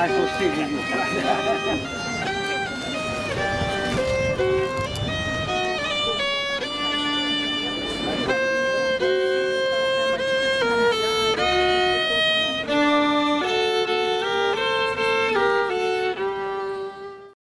Ai, consigo.